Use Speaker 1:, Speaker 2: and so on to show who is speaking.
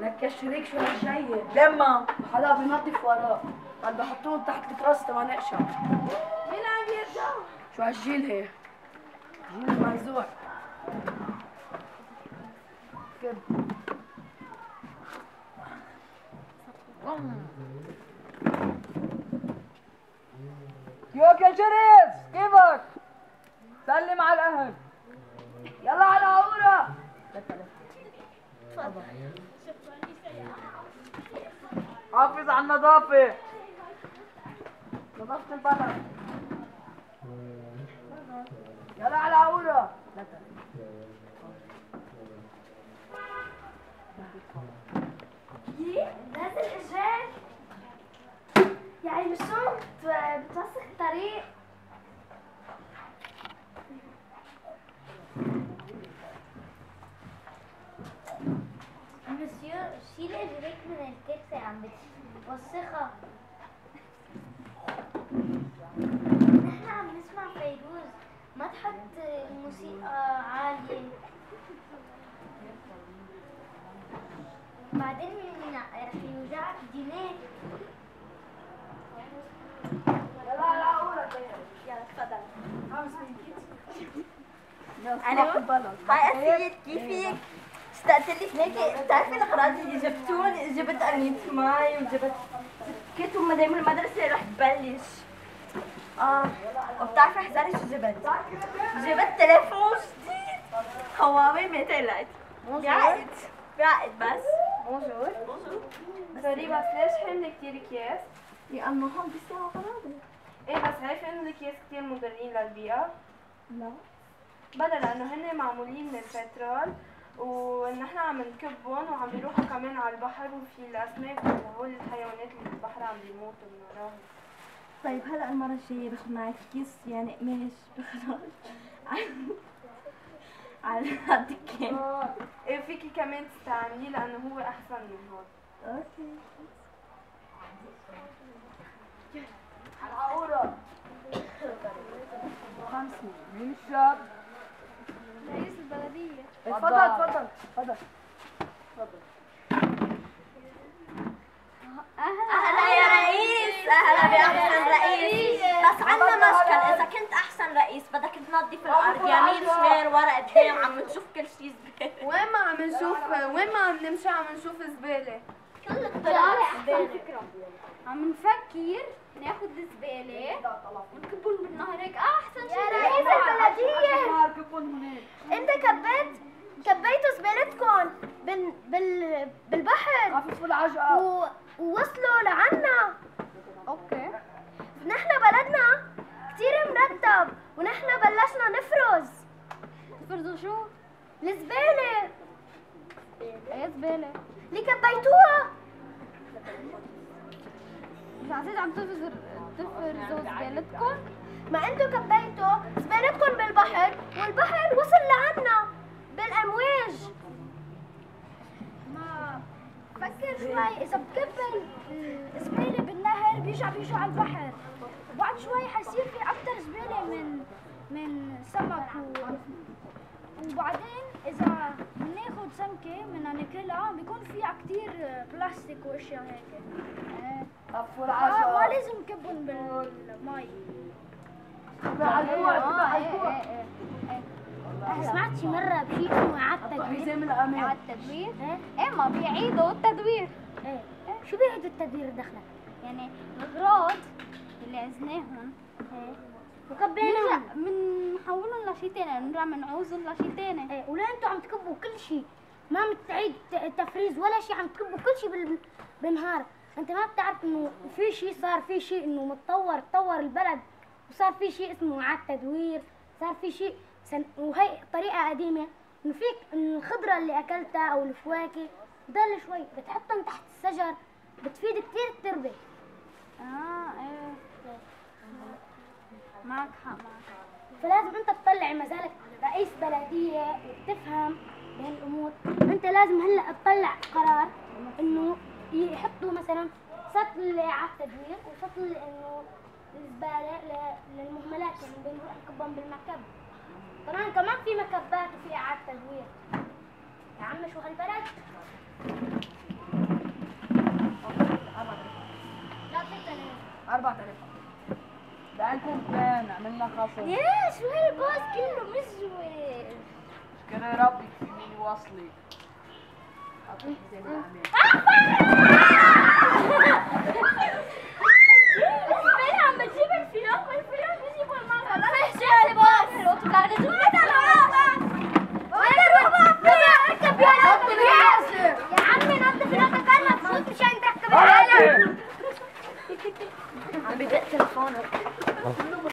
Speaker 1: يا شريك شو هالجاية
Speaker 2: لما
Speaker 1: حدا بينظف وراه قال بحطوهم تحت الكراس تبع نقشة.
Speaker 3: مين عم يرجع؟
Speaker 1: شو هالجيل هي؟ جيل المرزوع كب
Speaker 2: يوك يا شريف كيفك؟ سلم على الأهل.
Speaker 1: يلا على عورة.
Speaker 2: حافظ على النظافة.
Speaker 1: نظفت البلد. يلا على عورة
Speaker 3: الكرسي عم بتوسخها نحن عم نسمع فيروز. ما تحط الموسيقى عالية. بعدين من رح يوجعك دينيك
Speaker 1: يلا على عورة
Speaker 3: يلا تفضل.
Speaker 1: خمس دقايق
Speaker 4: أنا
Speaker 1: البلد
Speaker 4: هاي أسيد كيفك؟ هيك بتعرفي الأغراض اللي جبتون جبت قنينة مي وجبت كتب مدام المدرسة رح تبلش. آه وبتعرفي احذري شو جبت؟ جبت تليفون جديد. هواوي ما تقلقت بعقد بعقد بس.
Speaker 3: bonjour sorry بس ليش حمل كتير اكياس؟
Speaker 4: لأنه هم بيساعوا أغراضي
Speaker 3: إيه بس عارفة انه الاكياس كتير مضرين للبيئة؟
Speaker 4: لا.
Speaker 3: بلا لأنه هن معمولين من البترول. ونحن عم نكبهم وعم بيروحوا كمان على البحر وفي الأسماك وهول الحيوانات اللي بالبحر عم بيموتوا من وراهم.
Speaker 4: طيب هلأ المرة الجاية باخذ معك كيس يعني قماش بخراج على الدكان
Speaker 3: إيه فيكي كمان تستعمليه لأنه هو أحسن من هون.
Speaker 4: okay.
Speaker 1: على عورة
Speaker 2: خمسة مين الشاب؟
Speaker 3: رئيس البلدية
Speaker 1: تفضل تفضل تفضل
Speaker 4: أهلا يا رئيس أهلا بأحسن رئيس. بس عندنا مشكل إذا كنت أحسن رئيس بدك تنظف الأرض. يمين شمال ورا قدام عم نشوف كل شيء زبالة.
Speaker 3: وين ما عم نشوف وين ما عم نمشي عم نشوف زبالة.
Speaker 4: كل الطرق
Speaker 5: فكرة عم نفكر ناخد الزبالة. ونكبهم بالنهر هيك أحسن شيء
Speaker 3: يا رئيس البلدية. أنت كبيت كبيتوا زبالتكم بال بال بالبحر.
Speaker 1: العجقة
Speaker 3: و... ووصلوا لعنا.
Speaker 5: أوكي.
Speaker 3: نحن بلدنا كتير مرتب ونحن بلشنا نفرز.
Speaker 5: تفرضوا شو؟
Speaker 3: الزبالة.
Speaker 5: إيه زبالة.
Speaker 3: اللي كبيتوها
Speaker 5: مش عم تفرزوا تفرزوا زبالتكم
Speaker 3: ما أنتوا كبيتوا زبالتكم بالبحر والبحر وصل لعنا بالأمواج. ما فكر شوي إذا بتكب الزبالة بالنهر بيرجع بيجوا على البحر. وبعد شوي حيصير في أكثر زبالة من من سمك و... وبعدين إذا بناخد سمكة بدنا ناكلها بيكون فيها كثير بلاستيك وأشياء هيك.
Speaker 1: خفوا
Speaker 3: آه ما لازم نكبهم بالمي
Speaker 1: تبع
Speaker 5: إيه
Speaker 1: الجوع
Speaker 5: إيه إيه
Speaker 3: سمعت شي مرة بشيء اسمه إعادة تدوير.
Speaker 1: حزام الأمان
Speaker 5: على التدوير إيه؟ ما بيعيدوا التدوير.
Speaker 3: إيه. شو بيعيدوا التدوير دخلك؟
Speaker 5: يعني الأغراض اللي عزناهم
Speaker 3: وكبيناهم
Speaker 5: نرجع بنحولهم لشي تاني نرجع بنعوزهم لشي تاني
Speaker 3: إيه ولا أنتوا عم تكبوا كل شيء ما عم تعيد تفريز ولا شيء عم تكبوا كل شيء بال... بالنهار. انت ما بتعرف انه في شيء صار في شيء انه متطور تطور البلد وصار في شيء اسمه إعادة تدوير صار في شيء سن... وهي طريقة قديمة انه فيك إنه الخضرة اللي أكلتها أو الفواكه ضل شوي بتحطهم تحت الشجر بتفيد كثير التربة.
Speaker 5: آه إيه. معك حق. معك.
Speaker 3: فلازم انت تطلع مزالك رئيس بلدية وتفهم بهالأمور. انت لازم هلأ تطلع قرار إنه يحطوا مثلا سطل اعاده تدوير وسطل إنه الزبالة للمهملات يعني بنروح نكبهم بالمكب طبعا كمان في مكبات وفي اعاده تدوير يا عم شو هالبلد؟
Speaker 2: أربعة آلاف. ده ألف بان عملنا خصم
Speaker 3: ليش وين الباص كله مزور مش
Speaker 2: كده يا ربي تسيبيني واصلي أعطيك زي ما عملت.